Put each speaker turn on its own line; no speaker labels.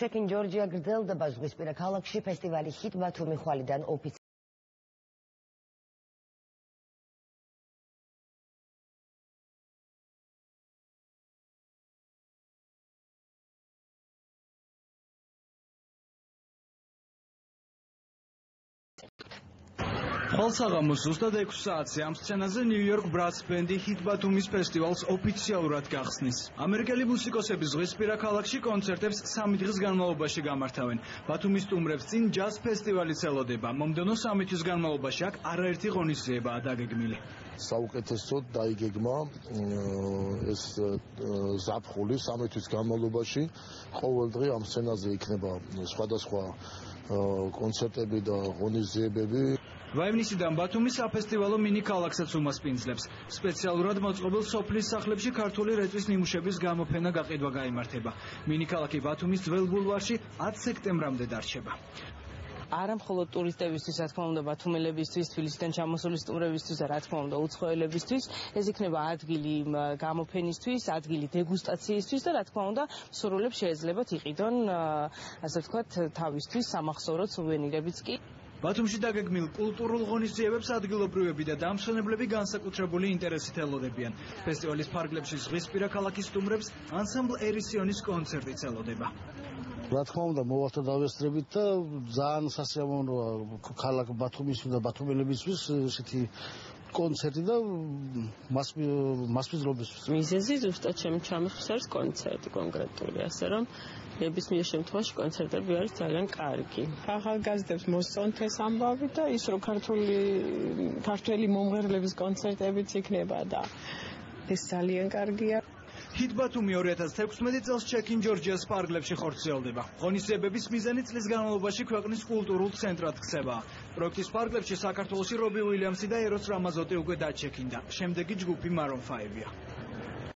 ჩეკინ ჯორჯია გრძელდება ზღვისპირა ქალაქში ფესტივალი ჰიტ ბათუმი ხვალიდან ოფიციალურად
ხალხსაღამოს ზუსტად 6 საათზე ამ სცენაზე ნიუ-იორკ ბრას ბენდი ჰიტ ბათუმის ფესტივალს ოფიციალურად გახსნის. ამერიკელი მუსიკოსები ზღვისპირა ქალაქში კონცერტებს სამი დღის განმავლობაში გამართავენ. ბათუმის სტუმრებს წინ ჯაზ ფესტივალი ცელოდება. მომდენო სამი თვის განმავლობაში აქ არაერთი ღონისძიებაა დაგეგმილი.
საუკეთესოდ დაიგეგმა ეს ზაფხული სამი თვის განმავლობაში ყოველ დღე ამ სცენაზე იქნება სხვადასხვა კონცერტები და ღონისძიებები
ვაიმნისიდან ბათუმის საფესტივალო მინი ქალაქსაც უმასპინძლებს. სპეციალურად მოწყობილ სოფლის სახლებში ქართული რეწვის ნიმუშების გამოფენა გაყიდვა გამართება. მინი ქალაქი ბათუმის ძველ ბულვარში 10 სექტემბრამდე დარჩება.
არა მხოლოდ ტურისტებისთვის, რა თქმა უნდა, ბათუმელებისთვის, თბილისიდან ჩამოსული სტუმრებისთვის და რა თქმა უნდა, უცხოელებისთვის, ეს იქნება ადგილი გამოფენისთვის, ადგილი დეგუსტაციისთვის და რა თქმა უნდა, სურვილებს შეეძლებათ იყიდონ, ასე ვთქვათ, თავისთვის სამახსოვრო სუვენირებიც კი.
ბათუმში დაგეგმილ კულტურულ ღონისძიებებს ადგილობრივები და დამსვენებლები განსაკუთრებული ინტერესით ელოდებიან. ფესტივალის ფარგლებში ზღვისპირა ქალაქის სტუმრებს ანსამბლ ერისიონის კონცერტი ელოდება.
რა თქმა უნდა მოვახტა დავესწრებით და ძალიან სასიამოვნოა ქალაქ ბათუმის და ბათუმელებისთვის ესეთი კონცერტი და მასპინძლობისთვის.
მიზეზი ზუსტად ჩემ ჩამოსვლის არის კონცერტი კონკრეტული, ასე რომ ნებისმიერ შემთხვევაში კონცერტები არის ძალიან კარგი.
ახალგაზრდებს მოსწონთ ეს ამბავი და ის რომ ქართული ქართველი მომღერლების კონცერტებიც იქნება და ეს ძალიან კარგია.
ჰიტ ბათუმი 2016 წელს ჩეკინ ჯორჯიას პარკლებში ხორციელდება. ღონისძიებების მიზანი წლის განმავლობაში ქვეყნის კულტურულ ცენტრად ქცევა. პროექტის პარკლებში საქართველოსი რობი უილიამსი და ეროს რამაზოტი უკვე დაჩეკინდა. შემდეგი ჯგუფი მარონ 5-ია.